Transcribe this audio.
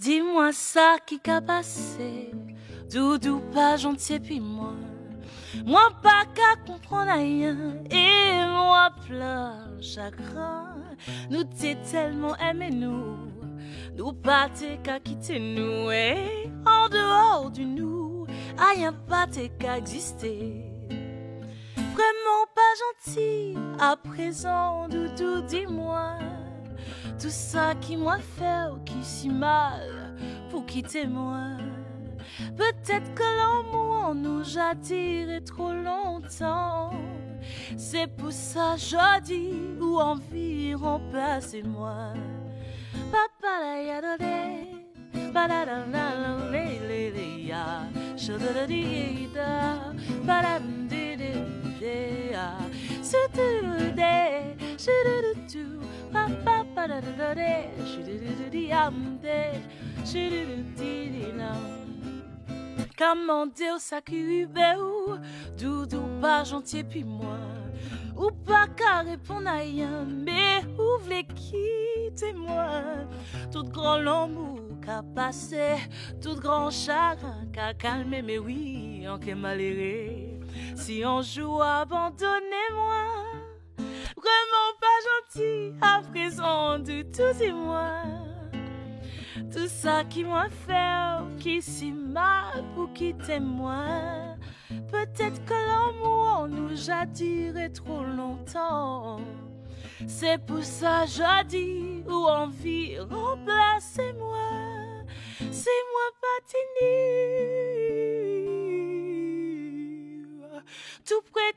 Dis-moi ça qui qu'a passé, doudou pas gentil puis moi. Moi pas qu'à comprendre rien et moi plein chagrin. Nous t'es tellement aimé nous, nous pas t'es qu'à quitter nous et en dehors du nous, rien pas t'es qu'à exister. Vraiment pas gentil, à présent doudou dis-moi. Tout ça qui m'a fait ou qui si mal pour quitter moi. Peut-être que l'amour nous j'attire trop longtemps. C'est pour ça je dis ou envie moi. Papa la ya da de, Comment dire ça qui ou? Doudou pas gentil puis moi. Ou pas qu'à répondre à rien Mais où voulez quitter moi. Tout grand l'amour qu'a passé Tout grand chagrin qu'a calmé Mais oui, en qu'est malheureux. Si on joue abandonnez-moi tout dis-moi tout ça qui m'a fait, qui si mal pour quitter moi. Peut-être que l'amour en nous jadirait trop longtemps. C'est pour ça je dis ou envie remplacer-moi. C'est moi patini. Tout que